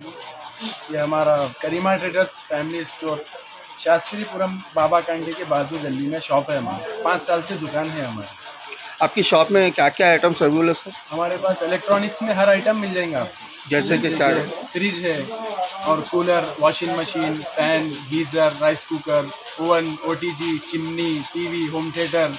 ये हमारा Karima traders family store Shastripuram Baba Kande के बाजू गली में शॉप है हमारी। पाँच साल से दुकान है हमारी। आपकी शॉप में क्या क्या आइटम्स अवेलेबल है सर हमारे पास इलेक्ट्रॉनिक्स में हर आइटम मिल जाएँगे आपको। जैसे कि क्या? फ्रिज है और cooler washing machine fan geyser rice cooker oven OTG chimney TV home theatre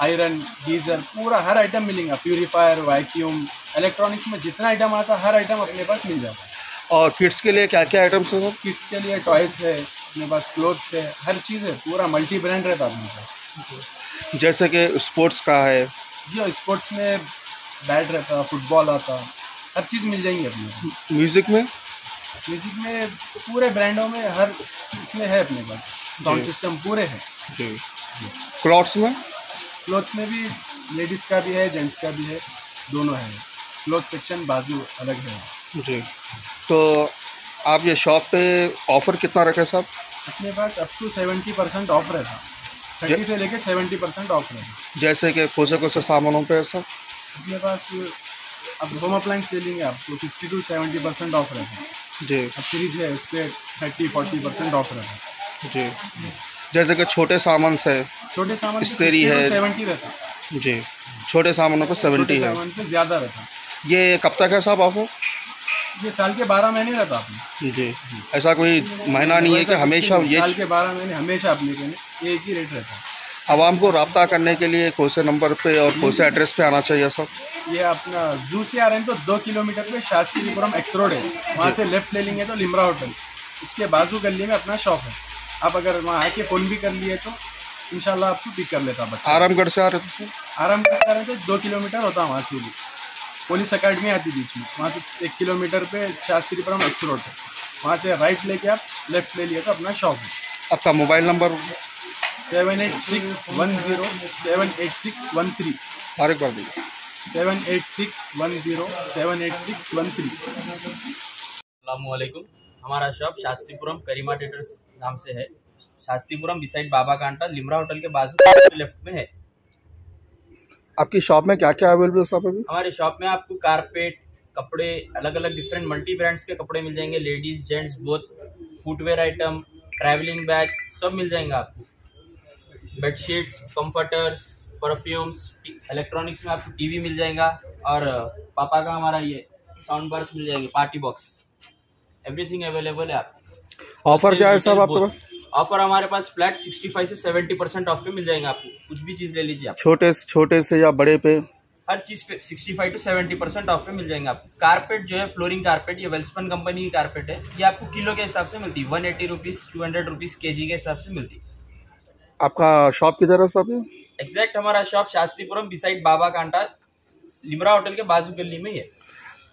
iron geyser पूरा हर आइटम मिलेगा। प्यूरीफायर वैक्यूम इलेक्ट्रॉनिक्स में जितना आइटम आता है हर आइटम अपने पास मिल जाता। है और किड्स के लिए क्या क्या आइटम्स हैं? सर किड्स के लिए टॉयस है अपने पास क्लोथ्स है हर चीज़ है पूरा मल्टी ब्रांड रहता है अपने जैसे कि स्पोर्ट्स का है। जी स्पोर्ट्स में बैट रहता फुटबॉल आता हर चीज़ मिल जाएँगी अपने म्यूज़िक में? म्यूज़िक में पूरे ब्रांडों में हर इसमें है अपने पास। साउंड सिस्टम पूरे हैं। जी। क्लॉथ्स में? क्लॉथ्स में भी लेडीज़ का भी है जेंट्स का भी है दोनों है। क्लॉथ सेक्शन बाजू अलग है। जी। तो आप ये शॉप पे ऑफ़र कितना रखे साहब? अपने पास up to seventy percent off रहता थर्टी से लेके सेवेंटी परसेंट ऑफ़ रहता जैसे कि कोसे कोसे सामानों पे सर अपने पास अब होम अप्लाइंस ले लेंगे आप तो fifty to seventy percent off रहता है। जी। अब फ्रिज है उस पर थर्टी फोर्टी परसेंट ऑफ़ रहता है। जी। जैसे कि छोटे सामान से छोटे सामान इस्त्री है। सेवेंटी रहता जी। छोटे सामानों पे सेवेंटी है। ज़्यादा रहता है। ये कब तक है साहब ऑफ़र ये साल के बारह महीने रहता आपने जी ऐसा कोई महीना नहीं है कि हमेशा ये साल के बारह महीने हमेशा अपने के एक ही रेट रहता है। आवाम को रब्ता करने के लिए कौन से नंबर पे और कौन से एड्रेस पे आना चाहिए सर। ये अपना जू से आ रहे हैं तो दो किलोमीटर पे शास्त्रीपुरम एक्स रोड है। वहाँ से लेफ़्ट ले लेंगे तो लिमरा होटल। उसके बाजू गली में अपना शॉप है। आप अगर वहाँ आके फ़ोन भी कर लिए तो इंशाल्लाह आपको पिक कर लेता बच्चा। आरामगढ़ से आ रहे थे आराम से आ रहे तो दो किलोमीटर होता है वहाँ से भी। पुलिस अकेडमी आती बीच में। वहाँ से एक किलोमीटर पे शास्त्रीपुरम एक्स रोड है वहाँ से राइट लेके आप लेफ़्ट ले लिया तो अपना शॉप है। आपका mobile number seven eight six one zero seven eight six one three. और एक बार दीजिए। Seven eight six one zero seven eight six one three. वालेकुम हमारा शॉप शास्त्रीपुरम करीमा ट्रेडर्स नाम से है। शास्त्रीपुरम बिसाइड बाबा कांटा लिमरा होटल के बाजू लेफ़्ट में है। आपकी शॉप में क्या क्या अवेलेबल है साहब अभी हमारे शॉप में आपको कारपेट कपड़े अलग अलग डिफरेंट मल्टी ब्रांड्स के कपड़े मिल जाएँगे। Ladies gents both footwear item travelling bags सब मिल जाएँगे आपको। बेडशीट्स कंफर्टर्स परफ्यूम्स इलेक्ट्रॉनिक्स में आपको टीवी मिल जाएगा और पापा का हमारा ये साउंड बर्स मिल जाएँगे पार्टी बॉक्स एवरीथिंग अवेलेबल है आप ऑफ़र क्या है साहब आपके पास? ऑफ़र हमारे पास फ्लैट 65 से 70 परसेंट ऑफ़ पे मिल जाएँगे आपको। कुछ भी चीज़ ले लीजिए आप। छोटे छोटे से या बड़े पे? हर चीज़ पे 65 टू 70 परसेंट ऑफ़ पे मिल जाएँगे आपको। कारपेट जो है फ्लोरिंग कारपेट ये वेल्सपन कंपनी की कारपेट है। ये आपको किलो के हिसाब से मिलती है। One eighty rupees two hundred rupees के जी के हिसाब से मिलती आपका शॉप किधर है साहब? एग्जैक्ट हमारा शॉप शास्त्रीपुरम बिसाइड बाबा कांटा लिमरा होटल के बाजू गली में ही है।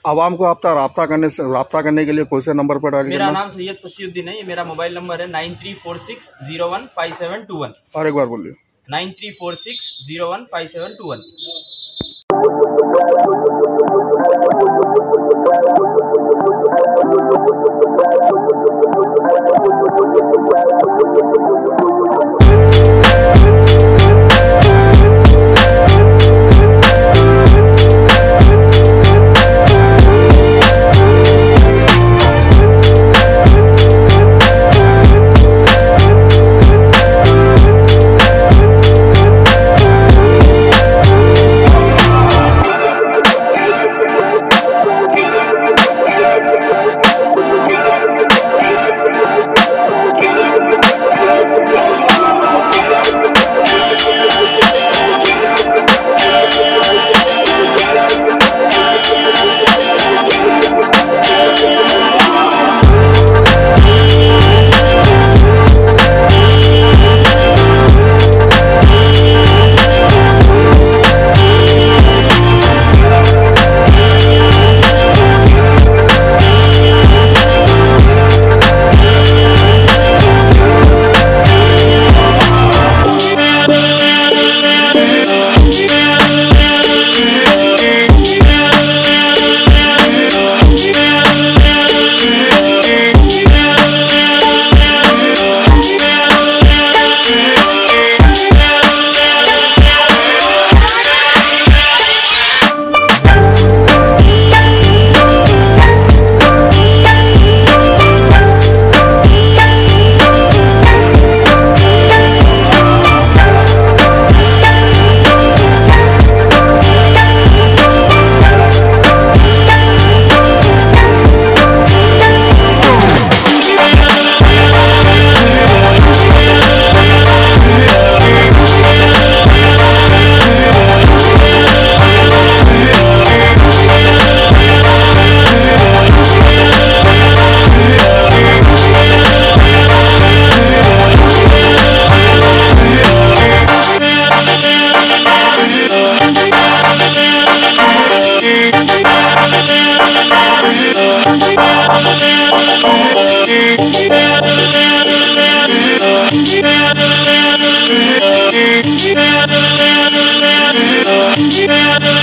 आवाम को आपका रबता करने से रबता करने के लिए कौन से नंबर पर डाल मेरा नाम सैयद फसीउद्दीन है ये मेरा मोबाइल नंबर है nine three four six zero one five seven two one. और एक बार बोलिए। Nine three four six zero one five seven two one. Thank you.